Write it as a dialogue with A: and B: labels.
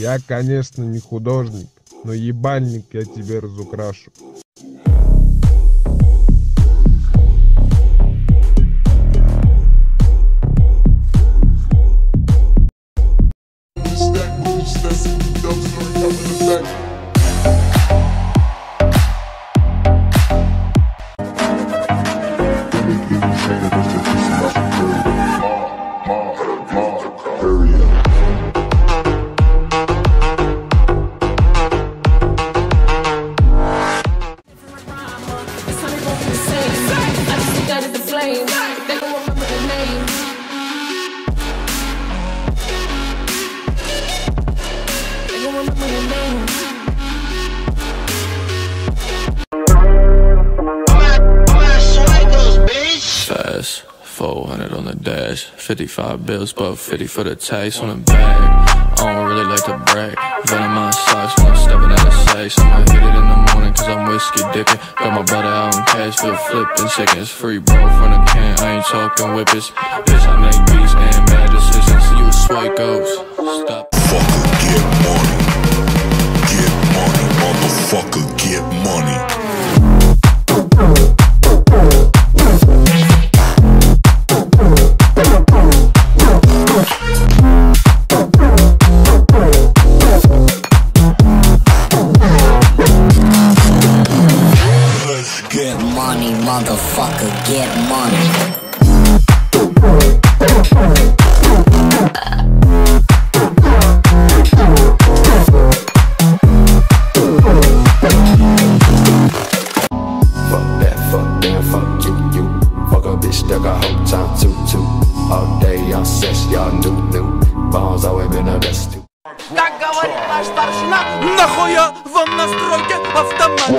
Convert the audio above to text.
A: Я, конечно, не художник, но ебальник я тебе разукрашу.
B: The flame. They gon' remember the name. They gon' remember the name.
C: Fast, 400 on the dash, 55 bills, but 50 for the taste on the bag. I don't really like to brag. Venom my socks when I'm stepping out of safe. I'ma hit it in the morning cause I'm whiskey dipping. Got my brother out on cash, feel flipping seconds. Free bro from the can, I ain't talking whippets. Bitch, I make beats and bad decisions. You sway ghost. Stop.
D: Fucker, get money. Get money, motherfucker, get money.
E: a best too.
F: Как говорит наш старшина, нахуя вам настройки автомат?